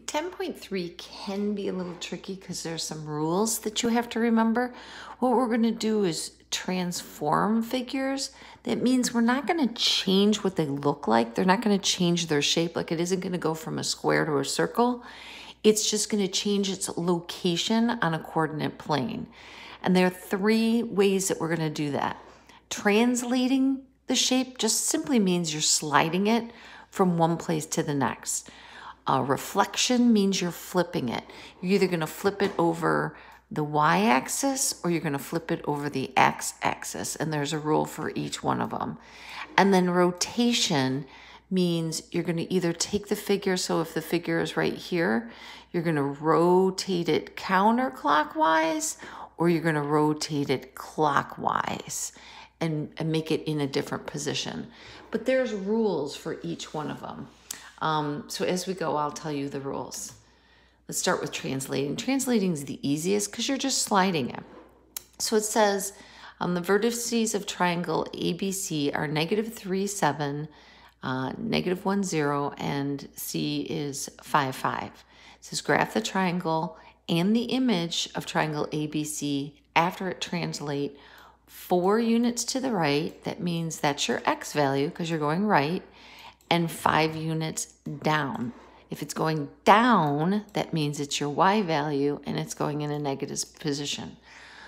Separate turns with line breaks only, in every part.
10.3 can be a little tricky because there's some rules that you have to remember. What we're going to do is transform figures. That means we're not going to change what they look like. They're not going to change their shape. Like it isn't going to go from a square to a circle. It's just going to change its location on a coordinate plane. And there are three ways that we're going to do that. Translating the shape just simply means you're sliding it from one place to the next. A reflection means you're flipping it. You're either going to flip it over the y-axis or you're going to flip it over the x-axis and there's a rule for each one of them. And then rotation means you're going to either take the figure, so if the figure is right here, you're going to rotate it counterclockwise or you're going to rotate it clockwise and, and make it in a different position. But there's rules for each one of them. Um, so as we go, I'll tell you the rules. Let's start with translating. Translating is the easiest because you're just sliding it. So it says um, the vertices of triangle ABC are negative 3, 7, uh, negative 1, 0, and C is 5, 5. It says graph the triangle and the image of triangle ABC after it translate four units to the right. That means that's your X value because you're going right and five units down. If it's going down, that means it's your Y value and it's going in a negative position.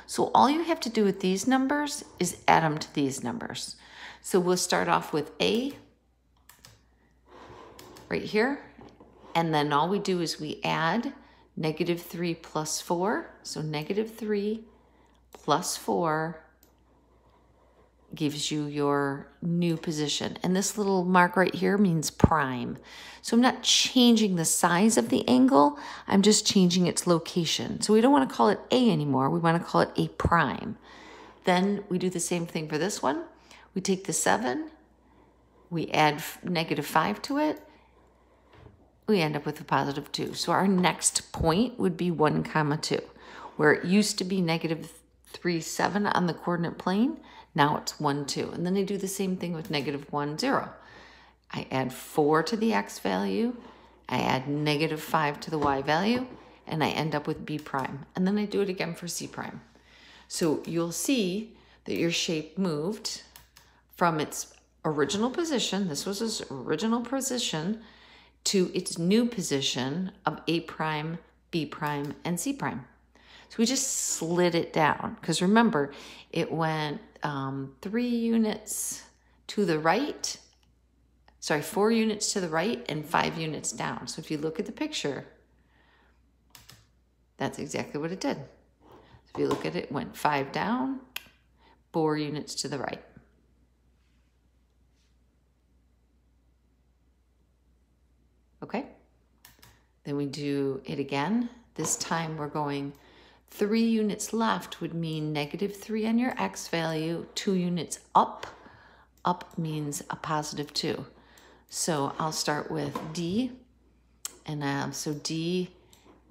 So all you have to do with these numbers is add them to these numbers. So we'll start off with A right here. And then all we do is we add negative 3 plus 4. So negative 3 plus 4 gives you your new position. And this little mark right here means prime. So I'm not changing the size of the angle, I'm just changing its location. So we don't want to call it A anymore, we want to call it A prime. Then we do the same thing for this one. We take the 7, we add negative 5 to it, we end up with a positive 2. So our next point would be 1 comma 2, where it used to be negative 3, 7 on the coordinate plane. Now it's 1, 2. And then I do the same thing with negative 1, 0. I add 4 to the x value. I add negative 5 to the y value. And I end up with b prime. And then I do it again for c prime. So you'll see that your shape moved from its original position, this was its original position, to its new position of a prime, b prime, and c prime. So we just slid it down because remember, it went um, three units to the right, sorry, four units to the right and five units down. So if you look at the picture, that's exactly what it did. If you look at it, it went five down, four units to the right. Okay, then we do it again. This time we're going Three units left would mean negative three on your x value, two units up. Up means a positive two. So I'll start with D. And uh, so D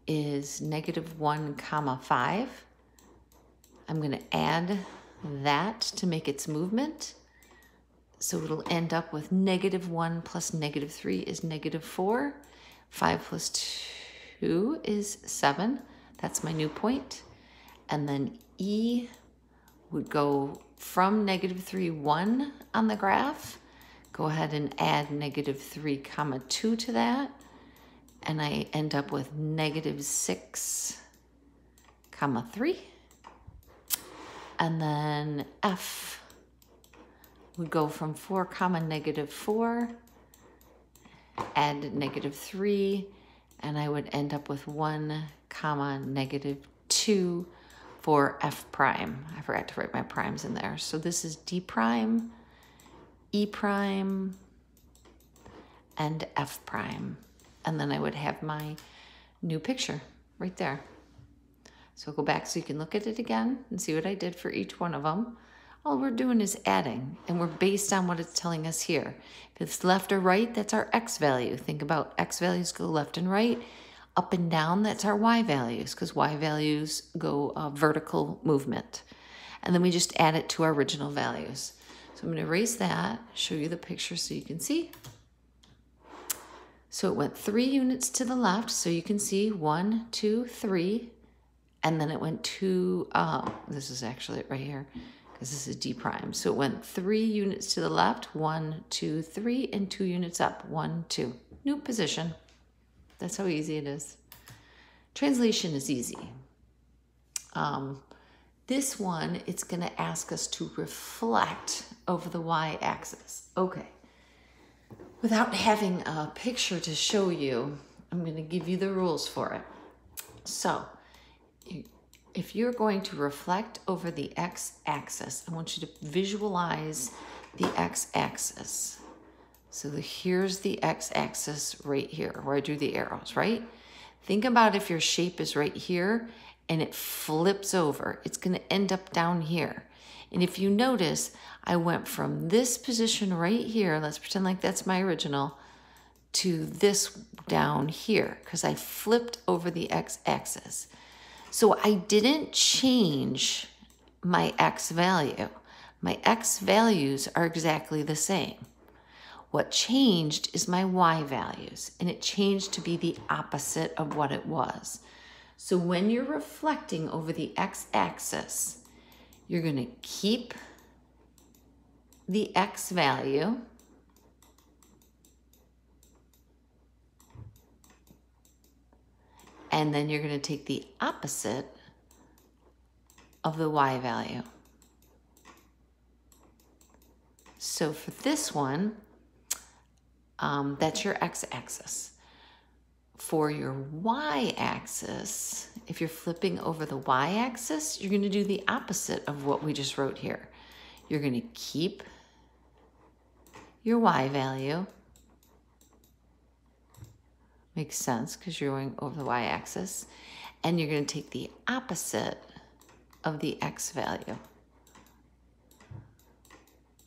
is negative one comma five. I'm gonna add that to make its movement. So it'll end up with negative one plus negative three is negative four. Five plus two is seven. That's my new point. And then E would go from negative 3, 1 on the graph. Go ahead and add negative 3 comma 2 to that. And I end up with negative 6 comma 3. And then F would go from 4 comma negative 4, add negative 3, and I would end up with 1 comma negative 2 for f prime. I forgot to write my primes in there. So this is d prime, e prime, and f prime. And then I would have my new picture right there. So go back so you can look at it again and see what I did for each one of them. All we're doing is adding, and we're based on what it's telling us here. If it's left or right, that's our x value. Think about x values go left and right up and down, that's our y values, because y values go uh, vertical movement. And then we just add it to our original values. So I'm going to erase that, show you the picture so you can see. So it went three units to the left. So you can see one, two, three. And then it went two, uh, this is actually right here because this is D prime. So it went three units to the left, one, two, three, and two units up, one, two. New position. That's how easy it is. Translation is easy. Um, this one, it's going to ask us to reflect over the y-axis. Okay. Without having a picture to show you, I'm going to give you the rules for it. So, if you're going to reflect over the x-axis, I want you to visualize the x-axis. So here's the x-axis right here, where I drew the arrows, right? Think about if your shape is right here and it flips over. It's going to end up down here. And if you notice, I went from this position right here, let's pretend like that's my original, to this down here, because I flipped over the x-axis. So I didn't change my x value. My x values are exactly the same. What changed is my y values, and it changed to be the opposite of what it was. So when you're reflecting over the x-axis, you're going to keep the x value and then you're going to take the opposite of the y value. So for this one, um, that's your x-axis. For your y-axis, if you're flipping over the y-axis, you're going to do the opposite of what we just wrote here. You're going to keep your y value Makes sense because you're going over the y-axis. And you're going to take the opposite of the x value.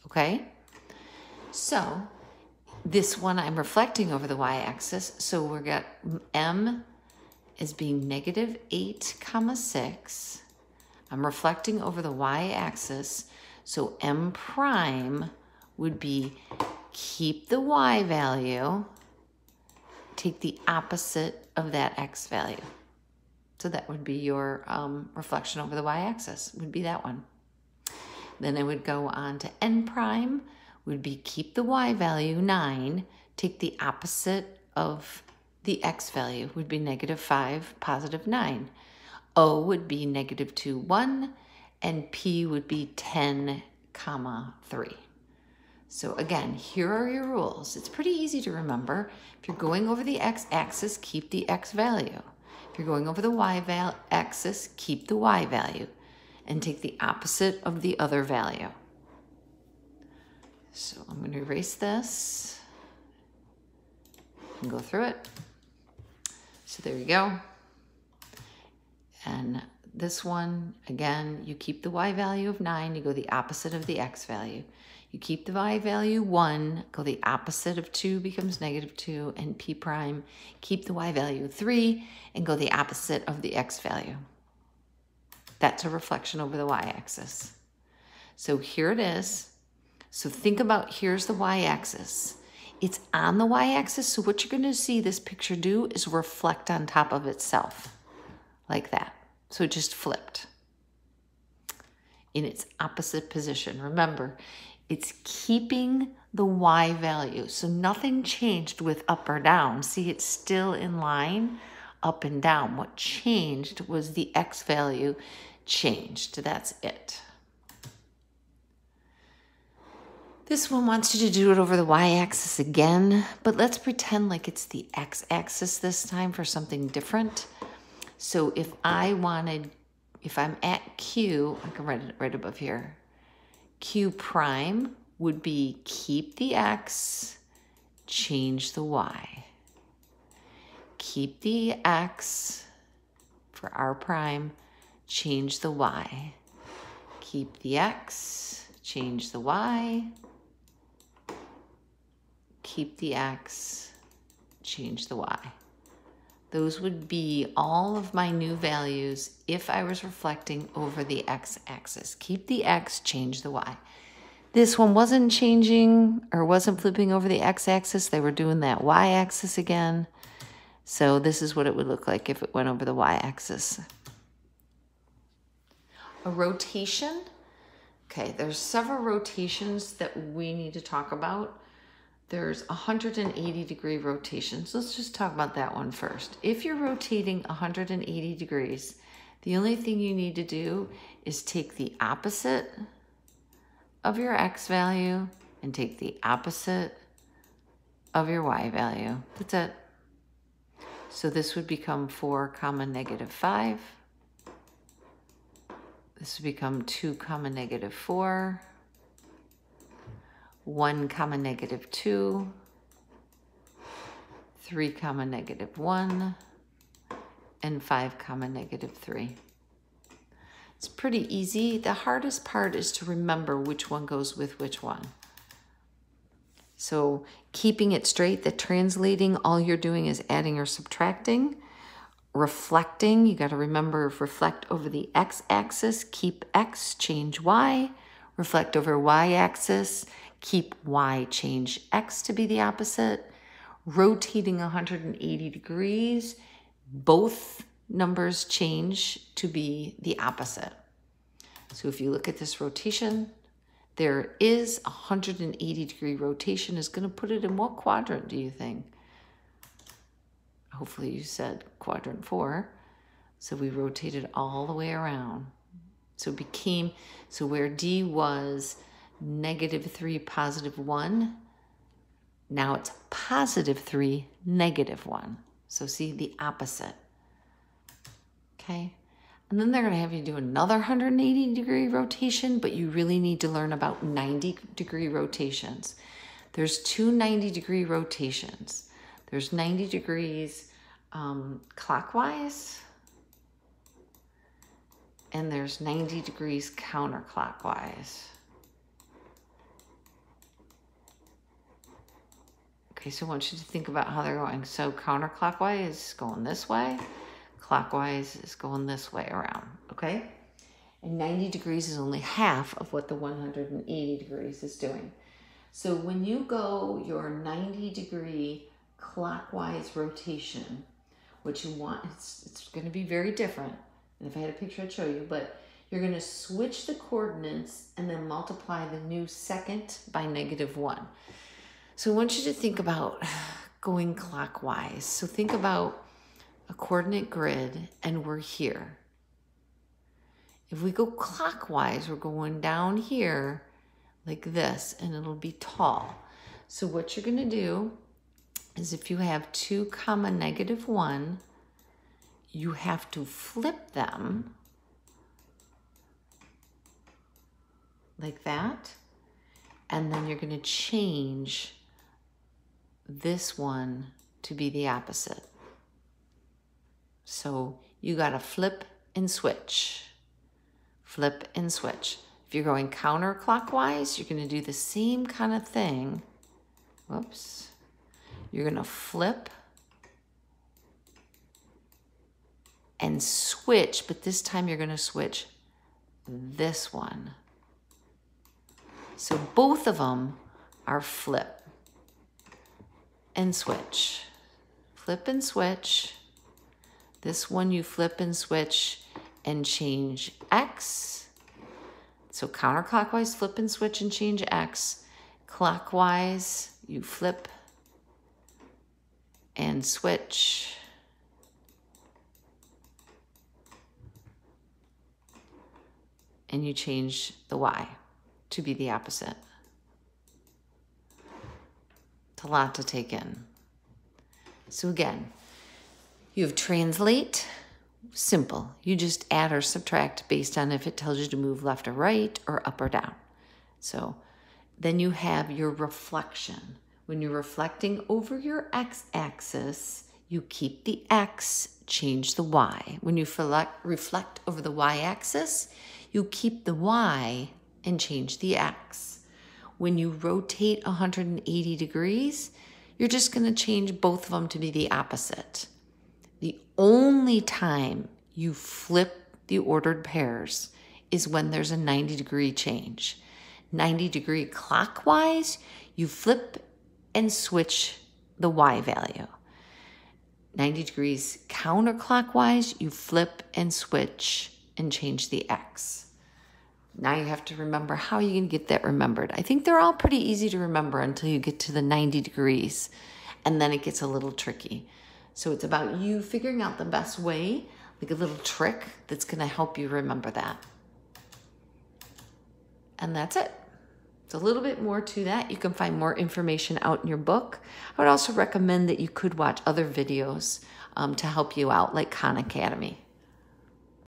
Okay? So this one I'm reflecting over the y-axis. So we're got m is being negative 8 comma 6. I'm reflecting over the y-axis. So m prime would be keep the y value take the opposite of that x value. So that would be your um, reflection over the y-axis, would be that one. Then I would go on to n prime, would be keep the y value, 9, take the opposite of the x value, would be negative 5, positive 9. O would be negative 2, 1, and P would be 10, comma 3. So again, here are your rules. It's pretty easy to remember. If you're going over the x-axis, keep the x value. If you're going over the y-axis, keep the y value and take the opposite of the other value. So I'm going to erase this and go through it. So there you go. And this one, again, you keep the y value of 9, you go the opposite of the x value. You keep the y value 1, go the opposite of 2 becomes negative 2, and p prime, keep the y value 3, and go the opposite of the x value. That's a reflection over the y-axis. So here it is. So think about, here's the y-axis. It's on the y-axis, so what you're going to see this picture do is reflect on top of itself, like that. So it just flipped in its opposite position. Remember, it's keeping the Y value. So nothing changed with up or down. See, it's still in line up and down. What changed was the X value changed. That's it. This one wants you to do it over the y-axis again, but let's pretend like it's the x-axis this time for something different. So if I wanted, if I'm at Q, I can write it right above here. Q prime would be keep the X, change the Y. Keep the X for R prime, change the Y. Keep the X, change the Y. Keep the X, change the Y. Those would be all of my new values if I was reflecting over the x-axis. Keep the x, change the y. This one wasn't changing or wasn't flipping over the x-axis. They were doing that y-axis again. So this is what it would look like if it went over the y-axis. A rotation. Okay, there's several rotations that we need to talk about. There's 180 degree rotations. Let's just talk about that one first. If you're rotating 180 degrees, the only thing you need to do is take the opposite of your x value and take the opposite of your y value. That's it. So this would become 4 comma negative 5. This would become 2 comma negative 4. 1 comma negative 2. 3 comma negative 1. And 5 comma negative 3. It's pretty easy. The hardest part is to remember which one goes with which one. So keeping it straight, the translating, all you're doing is adding or subtracting. Reflecting, you got to remember reflect over the x-axis, keep x, change y. Reflect over y-axis, keep y, change x to be the opposite. Rotating 180 degrees, both numbers change to be the opposite. So if you look at this rotation, there is a 180 degree rotation is going to put it in what quadrant do you think? Hopefully you said quadrant four. So we rotated all the way around. So it became, so where D was negative three, positive one, now it's positive three, negative one. So see the opposite. Okay. And then they're going to have you do another 180 degree rotation, but you really need to learn about 90 degree rotations. There's two 90 degree rotations. There's 90 degrees um, clockwise, and there's 90 degrees counterclockwise. Okay, so I want you to think about how they're going. So counterclockwise is going this way clockwise is going this way around, okay? And 90 degrees is only half of what the 180 degrees is doing. So when you go your 90 degree clockwise rotation, what you want, it's, it's going to be very different. And if I had a picture, I'd show you, but you're going to switch the coordinates and then multiply the new second by negative one. So I want you to think about going clockwise. So think about a coordinate grid and we're here. If we go clockwise, we're going down here like this and it'll be tall. So what you're gonna do is if you have two comma negative one, you have to flip them like that. And then you're gonna change this one to be the opposite. So you got to flip and switch. Flip and switch. If you're going counterclockwise, you're going to do the same kind of thing. Whoops. You're going to flip and switch, but this time you're going to switch this one. So both of them are flip and switch. Flip and switch. This one you flip and switch and change X. So counterclockwise, flip and switch and change X. Clockwise, you flip and switch. And you change the Y to be the opposite. It's a lot to take in. So again, you have translate, simple. You just add or subtract based on if it tells you to move left or right or up or down. So then you have your reflection. When you're reflecting over your x-axis, you keep the x, change the y. When you reflect over the y-axis, you keep the y and change the x. When you rotate 180 degrees, you're just going to change both of them to be the opposite. The only time you flip the ordered pairs is when there's a 90 degree change. 90 degree clockwise, you flip and switch the y value. 90 degrees counterclockwise, you flip and switch and change the x. Now you have to remember how you can get that remembered. I think they're all pretty easy to remember until you get to the 90 degrees, and then it gets a little tricky. So it's about you figuring out the best way, like a little trick that's going to help you remember that. And that's it. It's a little bit more to that. You can find more information out in your book. I would also recommend that you could watch other videos um, to help you out, like Khan Academy.